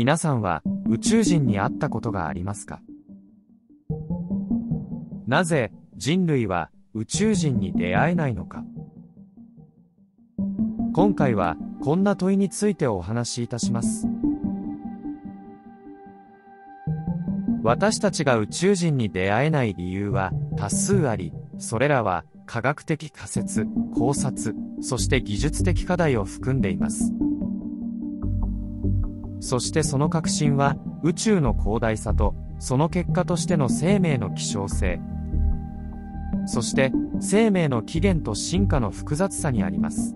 皆さんは宇宙人に会ったことがありますか？なぜ人類は宇宙人に出会えないのか？今回はこんな問いについてお話しいたします。私たちが宇宙人に出会えない理由は多数ありそれらは科学的仮説考察そして技術的課題を含んでいます。そしてその核心は宇宙の広大さとその結果としての生命の希少性。そして生命の起源と進化の複雑さにあります。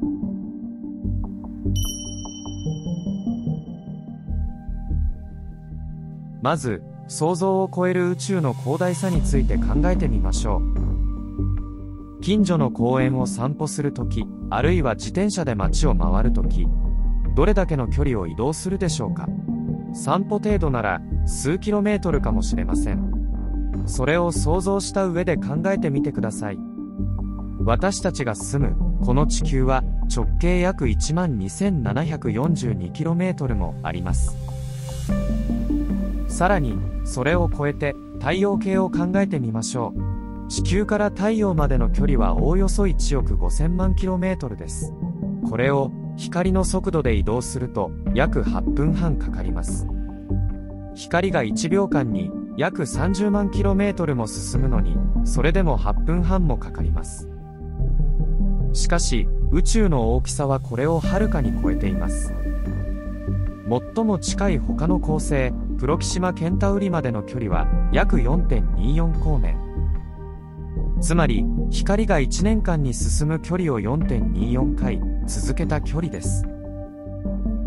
まず想像を超える宇宙の広大さについて考えてみましょう。近所の公園を散歩するときあるいは自転車で街を回るときどれだけの距離を移動するでしょうか？散歩程度なら数キロメートルかもしれません。それを想像した上で考えてみてください。私たちが住むこの地球は直径約1万 2742km もあります。さらにそれを超えて太陽系を考えてみましょう。地球から太陽までの距離はおおよそ1億5000万 km です。これを光の速度で移動すると約8分半かかります。光が1秒間に約30万 km も進むのにそれでも8分半もかかります。しかし宇宙の大きさはこれをはるかに超えています。最も近い他の恒星プロキシマ・ケンタウリまでの距離は約4.24光年。つまり光が1年間に進む距離を4.24回。続けた距離です。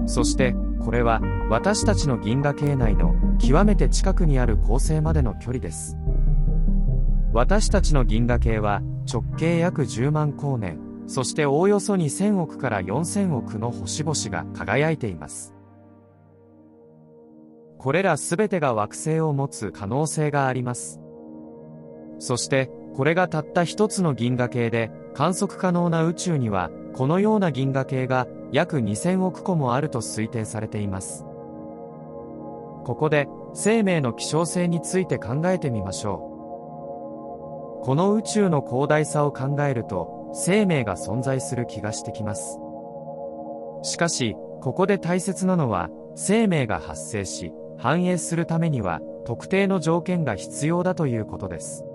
そしてこれは私たちの銀河系内の極めて近くにある恒星までの距離です。私たちの銀河系は直径約10万光年。そしておおよそ2000億から4000億の星々が輝いています。これらすべてが惑星を持つ可能性があります。そしてこれがたった一つの銀河系で観測可能な宇宙にはこのような銀河系が約2000億個もあると推定されています。ここで生命の希少性について考えてみましょう。この宇宙の広大さを考えると生命が存在する気がしてきます。しかしここで大切なのは生命が発生し繁栄するためには特定の条件が必要だということです。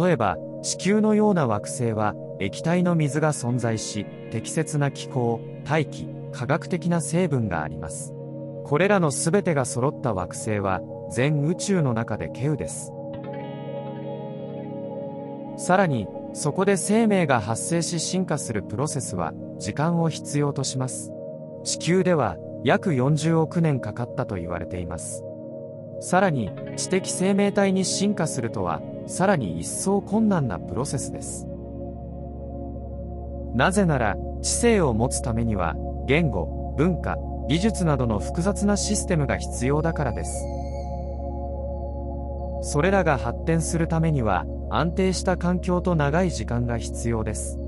例えば地球のような惑星は液体の水が存在し適切な気候大気科学的な成分があります。これらの全てが揃った惑星は全宇宙の中で稀有です。さらにそこで生命が発生し進化するプロセスは時間を必要とします。地球では約40億年かかったと言われています。さらに知的生命体に進化するとはさらに一層困難なプロセスです。なぜなら知性を持つためには言語文化技術などの複雑なシステムが必要だからです。それらが発展するためには安定した環境と長い時間が必要です。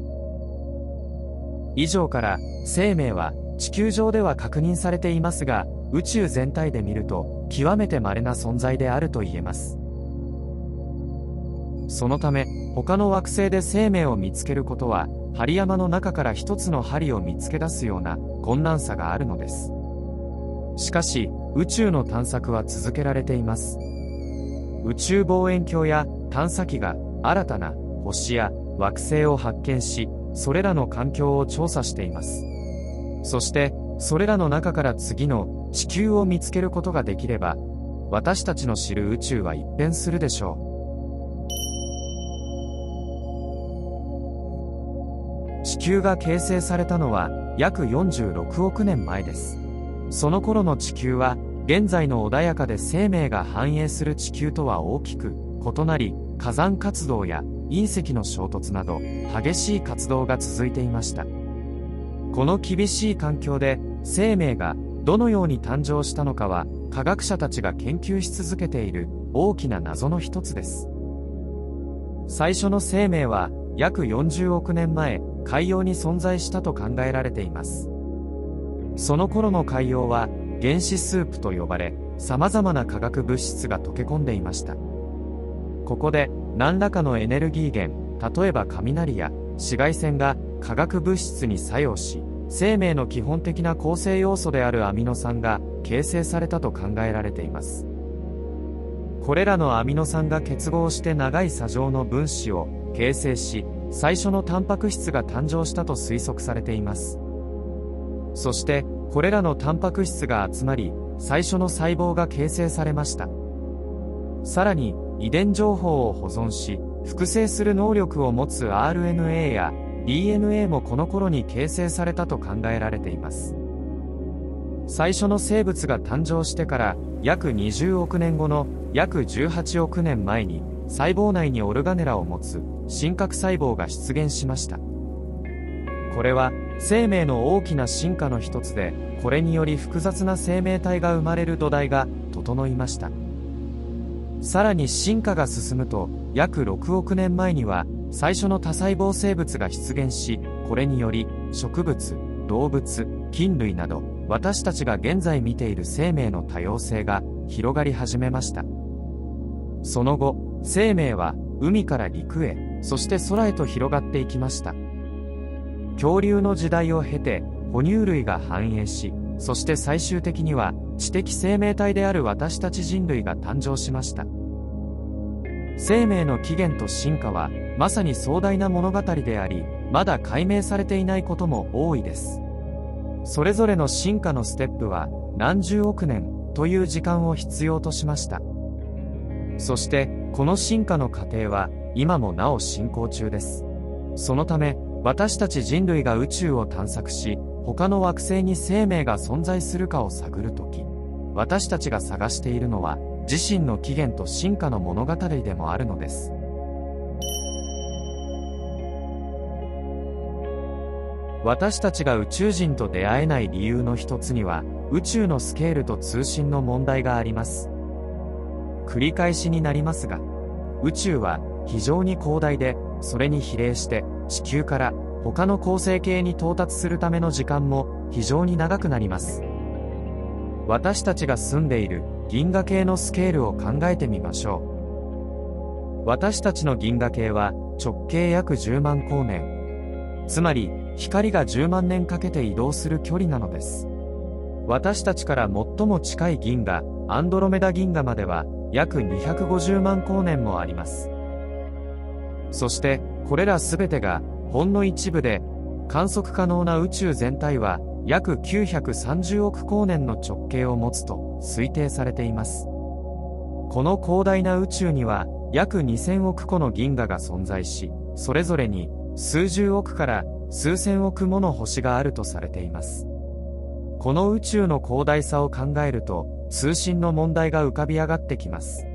以上から生命は地球上では確認されていますが宇宙全体で見ると極めて稀な存在であると言えます。そのため他の惑星で生命を見つけることは針山の中から一つの針を見つけ出すような困難さがあるのです。しかし宇宙の探索は続けられています。宇宙望遠鏡や探査機が新たな星や惑星を発見しそれらの環境を調査しています。そしてそれらの中から次の地球を見つけることができれば私たちの知る宇宙は一変するでしょう。球が形成されたのは約46億年前です。その頃の地球は現在の穏やかで生命が繁栄する地球とは大きく異なり火山活動や隕石の衝突など激しい活動が続いていました。この厳しい環境で生命がどのように誕生したのかは科学者たちが研究し続けている大きな謎の一つです。最初の生命は約40億年前海洋に存在したと考えられていますその頃の海洋は原子スープと呼ばれ、様々な化学物質が溶け込んでいました。ここで何らかのエネルギー源、例えば雷や紫外線が化学物質に作用し、生命の基本的な構成要素であるアミノ酸が形成されたと考えられています。これらのアミノ酸が結合して長い砂状の分子を形成し、最初のタンパク質が誕生したと推測されています。そして、これらのタンパク質が集まり、最初の細胞が形成されました。さらに、遺伝情報を保存し、複製する能力を持つ RNA や DNA もこの頃に形成されたと考えられています。最初の生物が誕生してから約20億年後の約18億年前に細胞内にオルガネラを持つ真核細胞が出現しました。これは生命の大きな進化の一つで、これにより複雑な生命体が生まれる土台が整いました。さらに進化が進むと、約6億年前には最初の多細胞生物が出現し、これにより植物、動物、菌類など私たちが現在見ている生命の多様性が広がり始めました。その後、生命は海から陸へ、そして空へと広がっていきました。恐竜の時代を経て、哺乳類が繁栄し、そして最終的には知的生命体である私たち人類が誕生しました。生命の起源と進化は、まさに壮大な物語であり、まだ解明されていないことも多いです。それぞれの進化のステップは、何十億年という時間を必要としました。そして、この進化の過程は、今もなお進行中です。そのため、私たち人類が宇宙を探索し、他の惑星に生命が存在するかを探るとき、私たちが探しているのは、自身の起源と進化の物語でもあるのです。私たちが宇宙人と出会えない理由の一つには、宇宙のスケールと通信の問題があります。繰り返しになりますが、宇宙は非常に広大で、それに比例して地球から他の恒星系に到達するための時間も非常に長くなります。私たちが住んでいる銀河系のスケールを考えてみましょう。私たちの銀河系は直径約10万光年。つまり光が10万年かけて移動する距離なのです。私たちから最も近い銀河、アンドロメダ銀河までは約250万光年もあります。そして、これらすべてが、ほんの一部で、観測可能な宇宙全体は、約930億光年の直径を持つと推定されています。この広大な宇宙には、約2000億個の銀河が存在し、それぞれに数十億から数千億もの星があるとされています。この宇宙の広大さを考えると、通信の問題が浮かび上がってきます。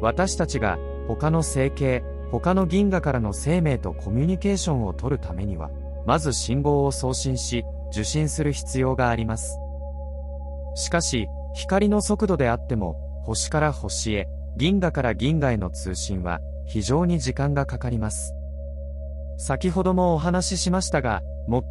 私たちが他の星系、他の銀河からの生命とコミュニケーションを取るためには、まず信号を送信し、受信する必要があります。しかし、光の速度であっても、星から星へ、銀河から銀河への通信は、非常に時間がかかります。先ほどもお話ししましたが、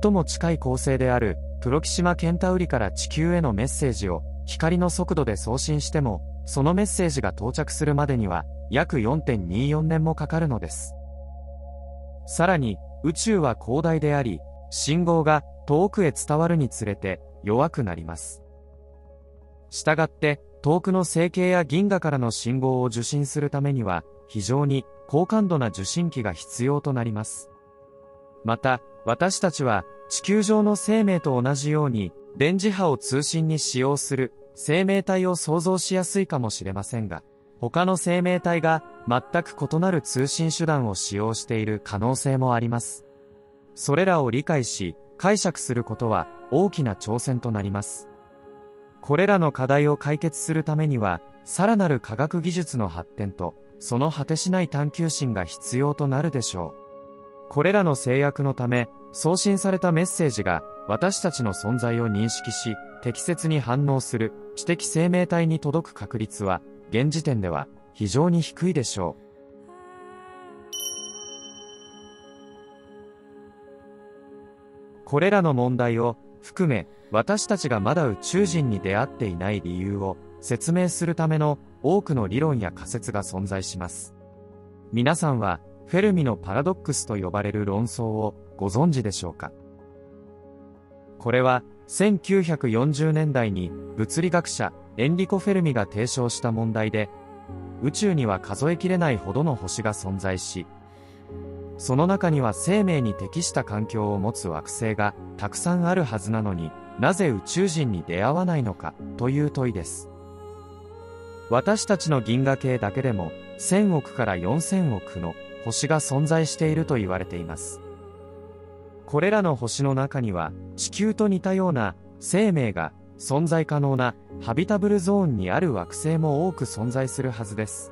最も近い恒星である、プロキシマ・ケンタウリから地球へのメッセージを、光の速度で送信しても、そのメッセージが到着するまでには、約4.24年もかかるのです。さらに、宇宙は広大であり、信号が遠くへ伝わるにつれて弱くなります。したがって、遠くの星系や銀河からの信号を受信するためには、非常に高感度な受信機が必要となります。また、私たちは地球上の生命と同じように、電磁波を通信に使用する生命体を想像しやすいかもしれませんが、他の生命体が全く異なる通信手段を使用している可能性もあります。それらを理解し、解釈することは大きな挑戦となります。これらの課題を解決するためには、さらなる科学技術の発展と、その果てしない探求心が必要となるでしょう。これらの制約のため、送信されたメッセージが私たちの存在を認識し、適切に反応する知的生命体に届く確率は現時点では非常に低いでしょう。これらの問題を含め、私たちがまだ宇宙人に出会っていない理由を説明するための多くの理論や仮説が存在します。皆さんは、フェルミのパラドックスと呼ばれる論争をご存知でしょうか？これは、1940年代に物理学者エンリコ・フェルミが提唱した問題で、宇宙には数えきれないほどの星が存在し、その中には生命に適した環境を持つ惑星がたくさんあるはずなのになぜ宇宙人に出会わないのかという問いです。私たちの銀河系だけでも1000億から4000億の星が存在していると言われています。これらの星の中には地球と似たような生命が存在可能なハビタブルゾーンにある惑星も多く存在するはずです。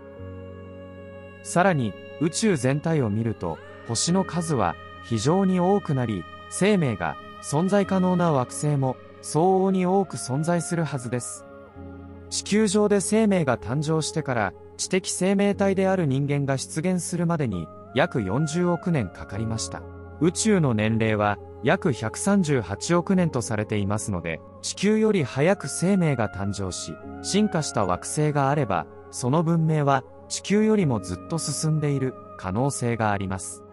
さらに宇宙全体を見ると星の数は非常に多くなり、生命が存在可能な惑星も相応に多く存在するはずです。地球上で生命が誕生してから知的生命体である人間が出現するまでに約40億年かかりました。宇宙の年齢は約138億年とされていますので、地球より早く生命が誕生し、進化した惑星があれば、その文明は地球よりもずっと進んでいる可能性があります。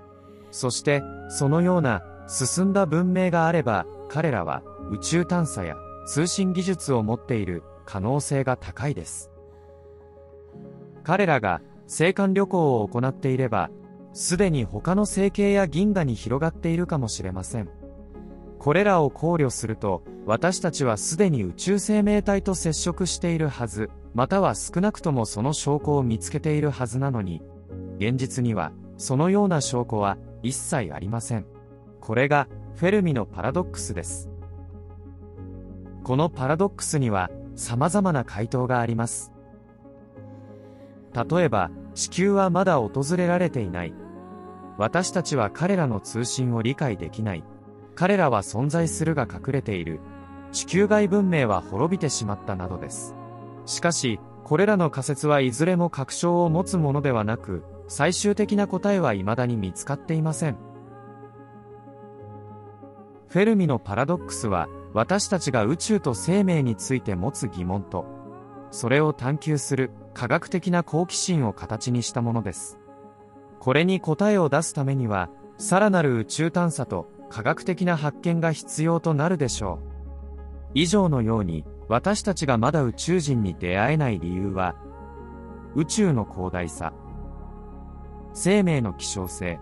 そして、そのような進んだ文明があれば、彼らは宇宙探査や通信技術を持っている可能性が高いです。彼らが青函旅行を行っていれば、すでに他の星系や銀河に広がっているかもしれません。これらを考慮すると、私たちはすでに宇宙生命体と接触しているはず、または少なくともその証拠を見つけているはずなのに、現実には、そのような証拠は一切ありません。これがフェルミのパラドックスです。このパラドックスには様々な回答があります。例えば、地球はまだ訪れられていない。私たちは彼らの通信を理解できない。彼らは存在するが隠れている。地球外文明は滅びてしまったなどです。しかし、これらの仮説はいずれも確証を持つものではなく、最終的な答えは未だに見つかっていません。フェルミのパラドックスは、私たちが宇宙と生命について持つ疑問と、それを探求する科学的な好奇心を形にしたものです。これに答えを出すためには、さらなる宇宙探査と科学的な発見が必要となるでしょう。以上のように、私たちがまだ宇宙人に出会えない理由は、宇宙の広大さ、生命の希少性。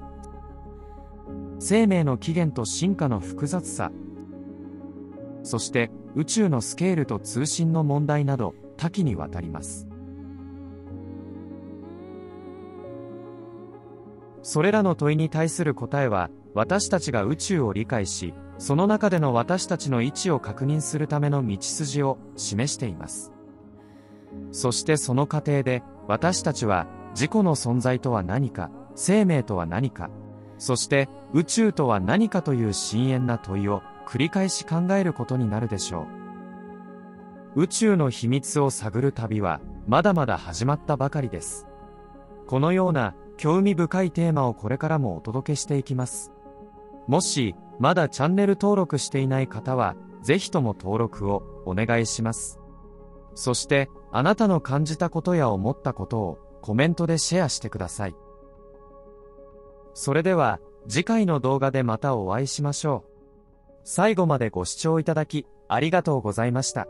生命の起源と進化の複雑さ。そして宇宙のスケールと通信の問題など多岐にわたります。それらの問いに対する答えは私たちが宇宙を理解しその中での私たちの位置を確認するための道筋を示していますそしてその過程で私たちは自己の存在とは何か、生命とは何か、そして宇宙とは何かという深遠な問いを繰り返し考えることになるでしょう。宇宙の秘密を探る旅はまだまだ始まったばかりです。このような興味深いテーマをこれからもお届けしていきます。もしまだチャンネル登録していない方はぜひとも登録をお願いします。そしてあなたの感じたことや思ったことをコメントでシェアしてください。それでは次回の動画でまたお会いしましょう。最後までご視聴いただきありがとうございました。